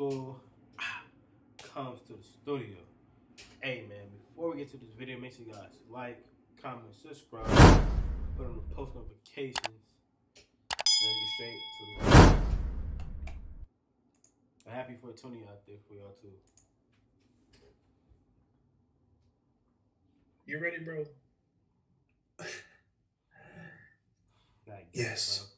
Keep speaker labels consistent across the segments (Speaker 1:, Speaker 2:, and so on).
Speaker 1: school comes to the studio. Hey man, before we get to this video, make sure you guys like, comment, subscribe, put on the post notifications. Then get straight to the video. I'm happy for Tony out there for y'all too.
Speaker 2: You ready, bro? Yes.
Speaker 1: bro.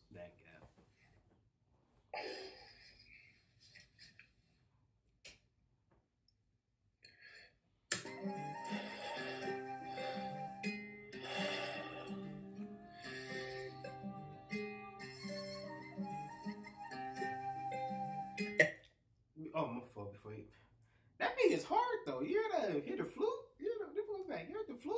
Speaker 1: Beat is hard though. You hear that? Hear the flute? You hear the, the back? You heard the flute?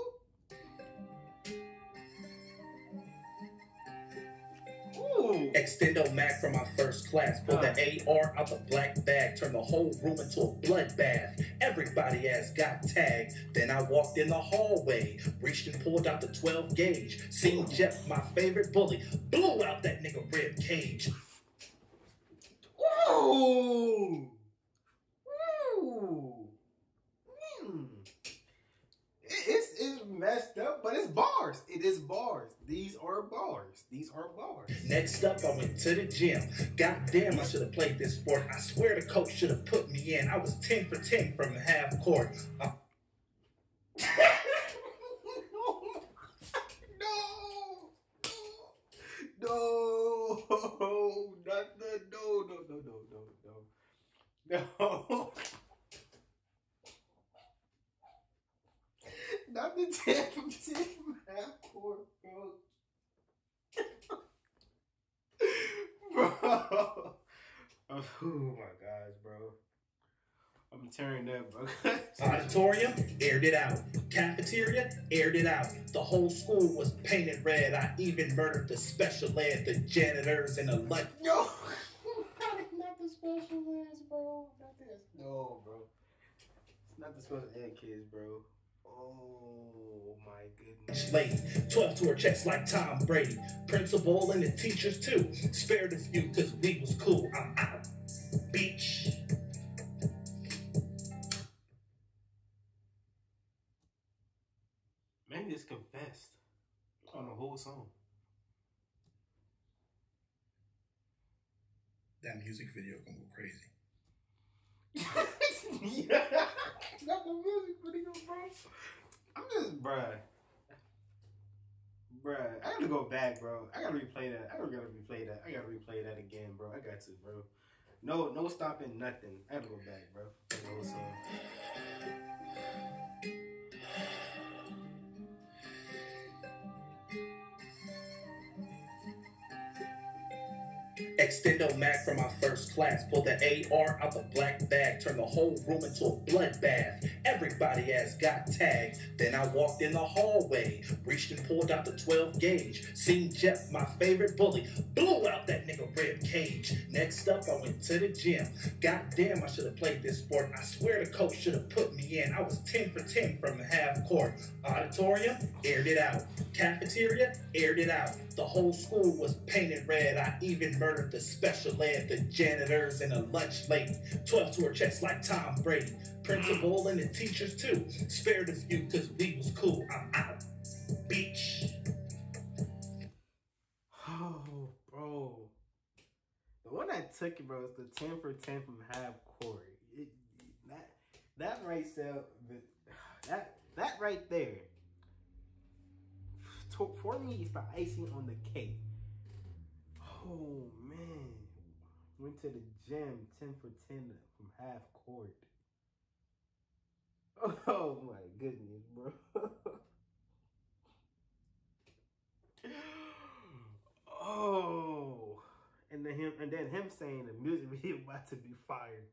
Speaker 1: Ooh.
Speaker 2: Extendo Mac from my first class. Pull the AR out the black bag. Turn the whole room into a bloodbath. Everybody has got tagged. Then I walked in the hallway. Reached and pulled out the 12 gauge. Seen Jeff, my favorite bully. Blew out that nigga rib cage.
Speaker 1: Ooh. Mm. It- It's, it's messed up, but it's bars. It is bars. These are bars. These are bars.
Speaker 2: Next up, I went to the gym. Goddamn, I should have played this sport. I swear the coach should have put me in. I was 10 for 10 from the half court.
Speaker 1: No, no, no, not the no, no, no, no, no, no, no. Not the ten from ten from half bro. bro. Oh my gosh, bro. I'm tearing up, bro.
Speaker 2: Auditorium, aired it out. Cafeteria, aired it out. The whole school was painted red. I even murdered the special ed, the janitors, and the lunch.
Speaker 1: No, not the special eds, bro. Not this. No, bro. It's not the special ed kids, bro. Oh my goodness.
Speaker 2: Lady. 12 to her chest like Tom Brady. Principal and the teachers too. Spared a few cause we was cool. I'm out. Beach.
Speaker 1: Man just confessed on the whole song.
Speaker 2: That music video gonna go crazy.
Speaker 1: yeah. Not the music video, bro. I'm just, bruh. Bruh, I gotta go back, bro. I gotta replay that. I gotta replay that. I gotta replay that again, bro. I got to, bro. No, no stopping, nothing. I gotta go back, bro.
Speaker 2: Extendo Mac from my first class. Pull the AR out the black bag. Turn the whole room into a bloodbath. Everybody has got tagged. Then I walked in the hallway. Reached and pulled out the 12 gauge. Seen Jeff, my favorite bully. Blew out that nigga rib cage. Next up, I went to the gym. Goddamn, I should have played this sport. I swear the coach should have put me in. I was 10 for 10 from the half court. Auditorium, aired it out. Cafeteria, aired it out. The whole school was painted red. I even murdered the special ed, the janitors, and a lunch lady. 12 to her chest like Tom Brady. Principal and the teachers too. Spared a few cause we was cool. I'm out. Beach.
Speaker 1: Oh, bro. The one that took it, bro, is the 10 for 10 from half court. It, that, that right there, that, that right there, for me, is the icing on the cake. Oh, man. Went to the gym 10 for 10 from half court. Oh, my goodness, bro. Oh, and then him, and then him saying the music video about to be fired.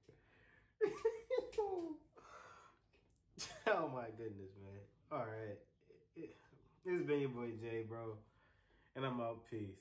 Speaker 1: oh my goodness, man! All right. It's been your boy Jay, bro, and I'm out. Peace.